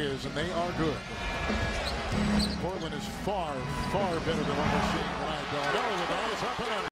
is, and they are good. Portland is far, far better than what we're seeing